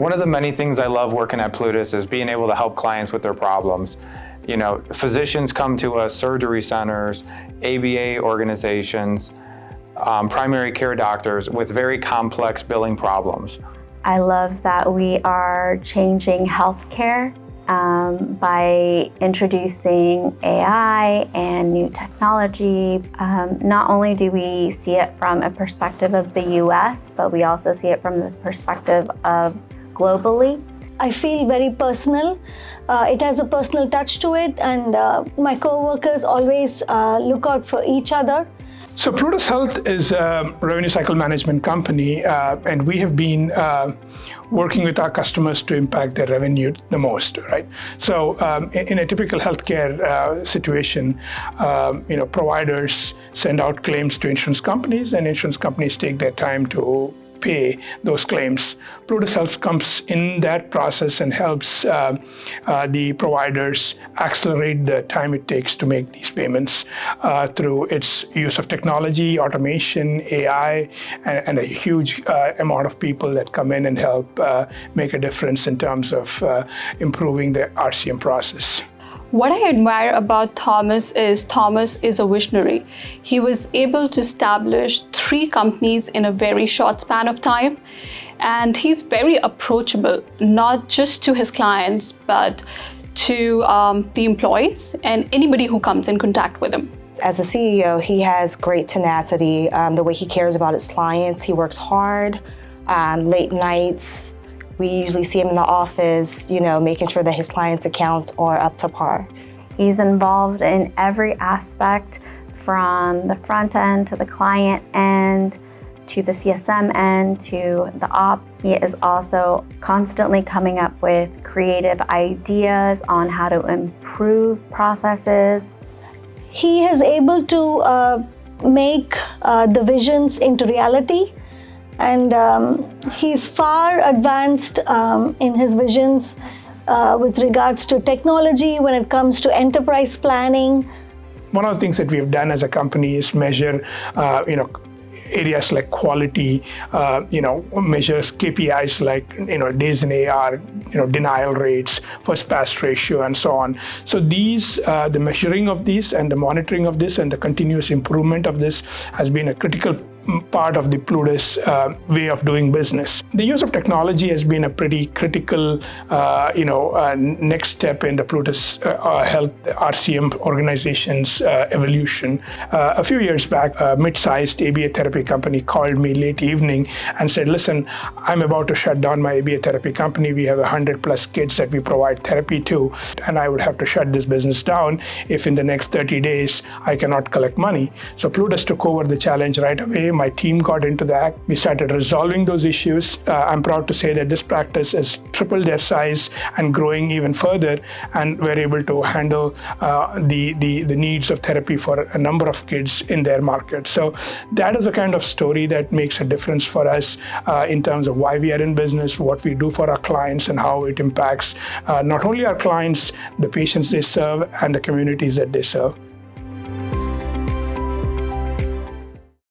One of the many things I love working at Plutus is being able to help clients with their problems. You know, physicians come to us, surgery centers, ABA organizations, um, primary care doctors with very complex billing problems. I love that we are changing healthcare um, by introducing AI and new technology. Um, not only do we see it from a perspective of the US, but we also see it from the perspective of globally. I feel very personal. Uh, it has a personal touch to it, and uh, my co-workers always uh, look out for each other. So Plutus Health is a revenue cycle management company, uh, and we have been uh, working with our customers to impact their revenue the most, right? So um, in, in, a typical healthcare uh, situation, um, you know, providers send out claims to insurance companies, and insurance companies take their time to pay those claims. Plutus Health comes in that process and helps uh, uh, the providers accelerate the time it takes to make these payments uh, through its use of technology, automation, AI, and, and a huge uh, amount of people that come in and help uh, make a difference in terms of uh, improving the RCM process. What I admire about Thomas is Thomas is a visionary. He was able to establish three companies in a very short span of time. And he's very approachable, not just to his clients, but to um, the employees and anybody who comes in contact with him. As a CEO, he has great tenacity, um, the way he cares about his clients. He works hard, um, late nights, we usually see him in the office, you know, making sure that his clients' accounts are up to par. He's involved in every aspect from the front end to the client end to the CSM end to the op. He is also constantly coming up with creative ideas on how to improve processes. He is able to uh, make uh, the visions into reality and um, he's far advanced um, in his visions uh, with regards to technology when it comes to enterprise planning. One of the things that we've done as a company is measure, uh, you know, areas like quality, uh, you know, measures KPIs like, you know, days in AR, you know, denial rates, first pass ratio, and so on. So these, uh, the measuring of these and the monitoring of this and the continuous improvement of this has been a critical part of the Plutus uh, way of doing business. The use of technology has been a pretty critical, uh, you know, uh, next step in the Plutus uh, uh, Health RCM organization's uh, evolution. a few years back, a mid-sized ABA therapy company called me late evening and said, "Listen, I'm about to shut down my ABA therapy company. We have 100 plus kids that we provide therapy to, and I would have to shut this business down if in the next 30 days I cannot collect money." So Plutus took over the challenge right away my team got into the act. We started resolving those issues. Uh, I'm proud to say that this practice has tripled their size and growing even further, and we're able to handle uh, the, the, the needs of therapy for a number of kids in their market. So that is a kind of story that makes a difference for us uh, in terms of why we are in business, what we do for our clients, and how it impacts uh, not only our clients, the patients they serve, and the communities that they serve.